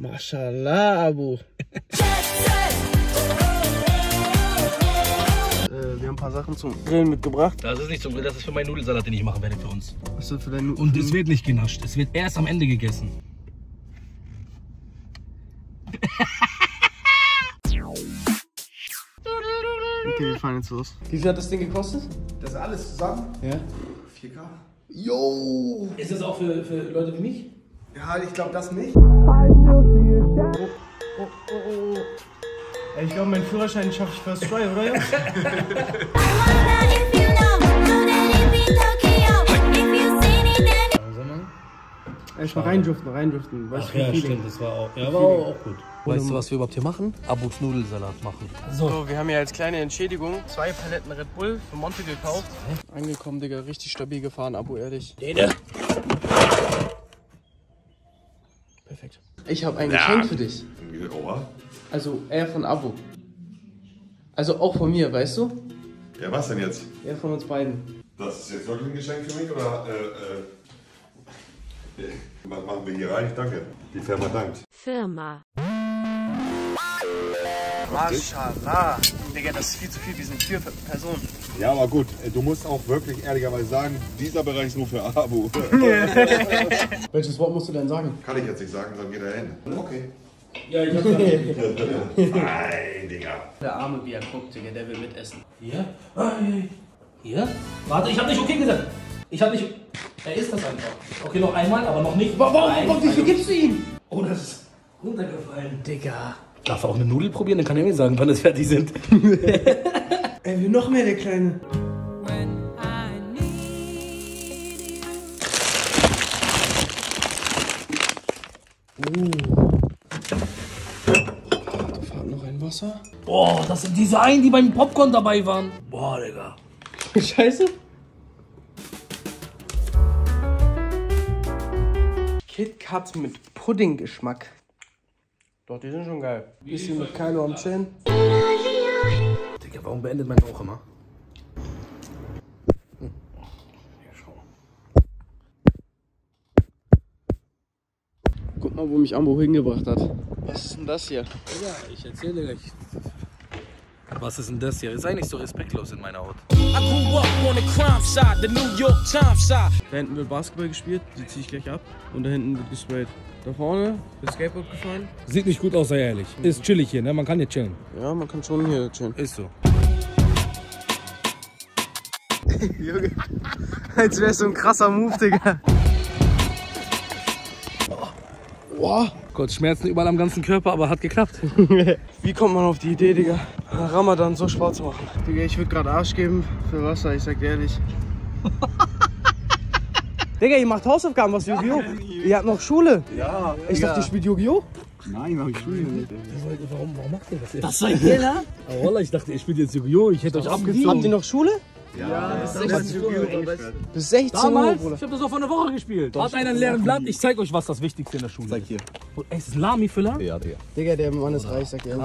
Mashallah, Abu. Äh, wir haben ein paar Sachen zum Grillen mitgebracht. Das ist nicht zum Grill, das ist für meinen Nudelsalat, den ich machen werde für uns. Was ist das für deine Und es wird nicht genascht, es wird erst am Ende gegessen. Okay, wir fahren jetzt los. Wie viel hat das Ding gekostet? Das alles zusammen? Ja. 4K? Yo! Ist das auch für, für Leute wie mich? Ja, ich glaube das nicht. Ey, ich glaube, meinen Führerschein schaffe ich first try, oder Jungs? Erstmal reindriften, reindriften. Weißt Ach du, ja, Feeling. stimmt, das war auch, ja, war auch, auch gut. Weißt du, was wir überhaupt hier machen? Abus Nudelsalat machen. So, wir haben hier als kleine Entschädigung zwei Paletten Red Bull für Monte gekauft. Angekommen, Digga, richtig stabil gefahren, Abu, ehrlich. Dede. Ich habe ein Geschenk für dich. Oha. Also, er von Abu. Also auch von mir, weißt du? Ja, was denn jetzt? Er von uns beiden. Das ist jetzt wirklich ein Geschenk für mich oder äh, äh, was machen wir hier rein? Danke. Die Firma dankt. Firma. Mashallah. Digga, das ist viel zu viel, wir sind vier Personen. Ja, aber gut, äh, du musst auch wirklich ehrlicherweise sagen, dieser Bereich ist nur für Abu. Welches Wort musst du denn sagen? Kann ich jetzt nicht sagen, dann geht er hin. Okay. Ja, ich hab's Nein, Digga. Der Arme, wie er guckt, Digga, der will mitessen. Hier? Ah, hier. Hier? Warte, ich hab nicht okay gesagt. Ich hab nicht. Er ist das einfach. Okay, noch einmal, aber noch nicht. Warum, warum, wie viel gibst du ihm? Oh, das ist runtergefallen. Digga. Darf er auch eine Nudel probieren? Dann kann er mir sagen, wann es fertig sind. Er will noch mehr, der Kleine. Uh. Da fahrt noch ein Wasser. Boah, das sind diese einen, die beim Popcorn dabei waren. Boah, Digga. Scheiße. KitKat mit Puddinggeschmack. Doch, die sind schon geil. Bisschen mit Kylo am Chillen. Digga, warum beendet man auch immer? Hm. Guck mal, wo mich Ambo hingebracht hat. Was ist denn das hier? Ja, ich erzähle gleich. Was ist denn das hier? Ist eigentlich so respektlos in meiner Haut. I grew up on the crime side, the New York Times side. Da hinten wird Basketball gespielt, die ziehe ich gleich ab. Und da hinten wird gesprayt. Da vorne wird Skateboard gefahren. Sieht nicht gut aus, sei ehrlich. Ist chillig hier, ne? Man kann hier chillen. Ja, man kann schon hier chillen. Ist so. Junge, als wär's so ein krasser Move, Digga. Boah, Gott, Schmerzen überall am ganzen Körper, aber hat geklappt. wie kommt man auf die Idee, Digga, nach Ramadan so schwarz zu machen? Digga, ich würde gerade Arsch geben für Wasser, ich sag dir ehrlich. Digga, ihr macht Hausaufgaben, was Yu-Gi-Oh! Ihr habt noch Schule. Ja. Ich dachte, ihr spielt Yu-Gi-Oh! Warum, warum macht ihr das jetzt? Das seid ihr, ne? Oh, Wallah, ich dachte, ihr spielt jetzt Yu-Gi-Oh! Ich hätte euch Habt abgezogen. ihr noch Schule? Bis 16 Uhr, Damals, Bruder. ich habe das auch vor einer Woche gespielt. Hat einer ein leeren Blatt? Ich zeig euch, was das Wichtigste in der Schule Zeig hier. Und, ey, ist das ein Lami-Füller? Ja. Digga, der Mann ist reich, sag ehrlich.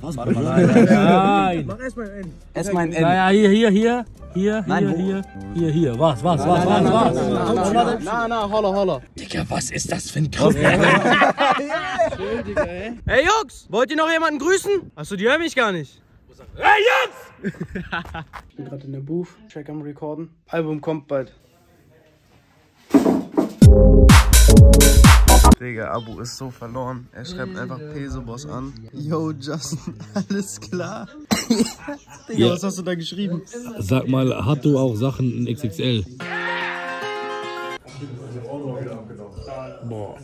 Was? Warte mal, nein, nein. Mach erstmal einen. Erstmal ein N. Naja, hier, hier, hier. Hier, Nein, hier, wo? hier, hier, hier. Was, was, was, was, was? Na, na, na, holla, holla. Digga, was ist das für ein Kampf? Hey Jungs, wollt ihr noch jemanden grüßen? Achso, die hören mich gar nicht. Hey Jungs! ich bin gerade in der Booth, Track am Recorden. Album kommt bald. Digga, Abu ist so verloren. Er schreibt einfach Peseboss an. Yo, Justin, alles klar? Digga, was hast du da geschrieben? Sag mal, hat du auch Sachen in XXL? Boah.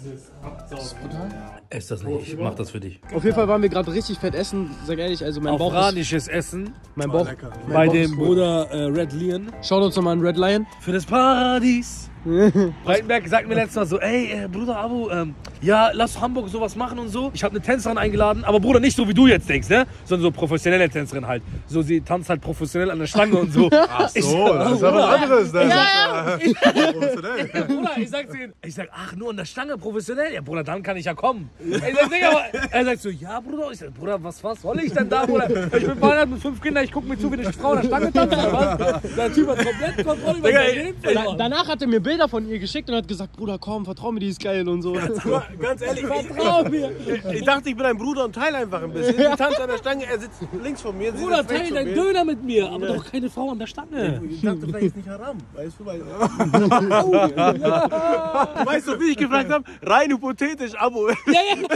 Ess das nicht, ich mach das für dich. Auf jeden Fall waren wir gerade richtig fett essen. Sag ehrlich, also mein Bauch ist, Essen mein Bauch, bei Bauch dem ist gut. Bruder äh, Red Leon. Schaut uns nochmal an Red Lion. Für das Paradies. Breitenberg sagt mir letztes Mal so, ey, äh, Bruder Abu, ähm, ja, lass Hamburg sowas machen und so. Ich habe eine Tänzerin eingeladen, aber Bruder, nicht so wie du jetzt denkst, ne? Sondern so professionelle Tänzerin halt. So, sie tanzt halt professionell an der Stange und so. Ach So, das ist ja was anderes. Das Ja, ja professionell. Bruder, ich sag zu ihm, ich sag, ach, nur an der Stange professionell? Ja, Bruder, dann kann ich ja kommen. Ich sag, Digga, aber, er sagt so, ja, Bruder. Ich sag, Bruder, was, was soll ich denn da, Bruder? Ich bin verheiratet mit fünf Kindern, ich guck mir zu, wie eine Frau an der Stange tanzt? Der Typ hat komplett Kontrolle über sein Leben. Danach hat er mir Bilder Bilder von ihr geschickt und hat gesagt, Bruder, komm, vertrau mir, die ist geil und so. Ganz ehrlich, Vertrau mir. ich dachte, ich bin ein Bruder und teile einfach ein bisschen. Sie tanzt an der Stange, er sitzt links von mir, Bruder, sitzt rechts teil von deinen. Döner mit mir, aber doch keine Frau an der Stange. Ich dachte, vielleicht ist nicht haram. Weißt du, weil. weißt du, wie ich gefragt habe? Rein hypothetisch, Abo. Ja, ja.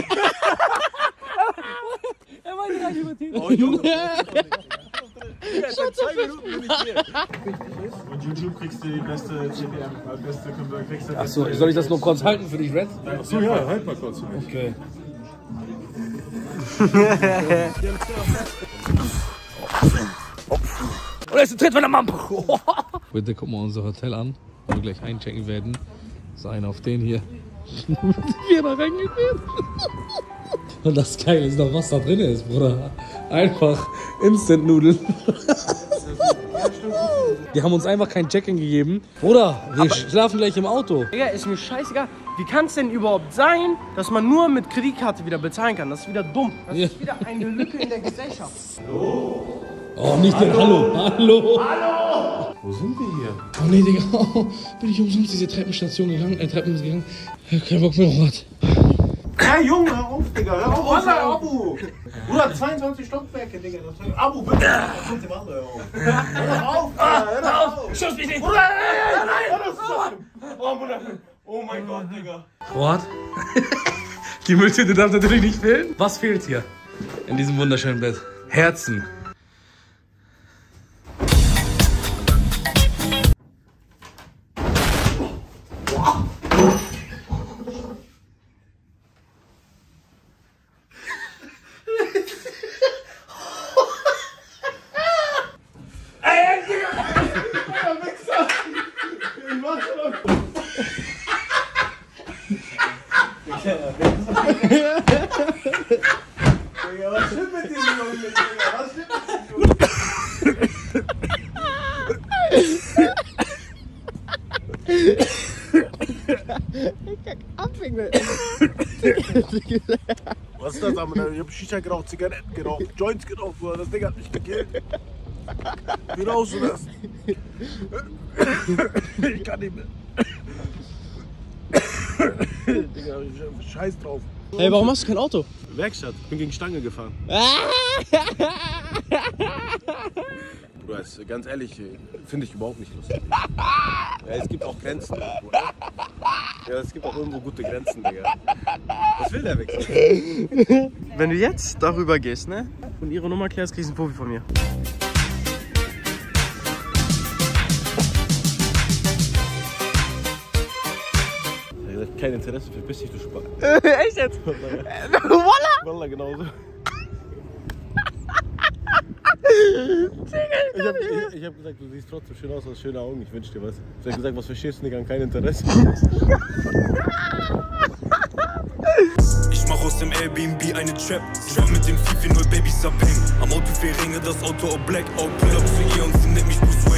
er meinte rein hypothetisch. Oh, Junge. Seit zwei Minuten bin ich hier. Und YouTube kriegst du die beste CPM, äh, beste kriegst du Achso, soll ich das noch kurz halten für dich, Red? Achso, ja, halt mal kurz für mich. Okay. Und jetzt tritt von der Mampe. Bitte guck mal unser Hotel an, wo wir gleich einchecken werden. Sein auf den hier. wir da reingegangen. Und das Geile ist noch, was da drin ist, Bruder. Einfach Instant-Nudeln. Die haben uns einfach kein Check-in gegeben. Bruder, wir schlafen gleich im Auto. Digga, ist mir scheißegal. Wie kann es denn überhaupt sein, dass man nur mit Kreditkarte wieder bezahlen kann? Das ist wieder dumm. Das Ja. ist wieder eine Lücke in der Gesellschaft. Oh, nicht den Hallo. Hallo. Wo sind wir hier? Oh nee, Digga. Oh, bin ich umsonst diese Treppenstation gegangen, äh, Treppen gegangen. Kein Bock mehr, Robert. Hey Junge, hör auf, Digga. Hör auf, Alter, Abo. Bruder, 22 Stockwerke, Digga. Das Abo, bitte. Das kommt dem anderen, hör auf. Hör auf, hör auf. Schuss mich nicht. Bruder, nein, nein, nein. Oh, Bruder. Oh mein Gott, Digga. What? Die Mülltüte darf natürlich nicht fehlen. Was fehlt hier in diesem wunderschönen Bett? Herzen. Was ist das, Alter? Ich hab Shisha geraucht, Zigaretten geraucht, Joints geraucht, Bruder. Das Ding hat mich gekillt. Wie rauchst du das? Ich kann nicht mehr. Digga, ich- scheiß drauf. Ey, warum hast du kein Auto? Werkstatt, bin gegen Stange gefahren. Bruder, ist, ganz ehrlich, finde ich überhaupt nicht lustig. Ja, es gibt auch Grenzen. Bruder. Ja, es gibt auch irgendwo gute Grenzen, Digga. Was will der Wichser? Wenn du jetzt darüber gehst, ne? Und ihre Nummer klärst, kriegst du einen Profi von mir. Kein Interesse, verpiss dich, du Spaß. Echt jetzt? Voila! Wallah, genauso. Ich hab, ich, ich hab gesagt, du siehst trotzdem schön aus, hast schöne Augen, ich wünsch dir was. Ich hab gesagt, was verstehst du, Digga, an kein Interesse. Ich mach aus dem Airbnb eine Trap. Sie war mit den 440 Babys abhängen. Am Auto vier Ringe, das Auto all black. Out, pull up zu ihr und sie nennt mich Bruce Wayne.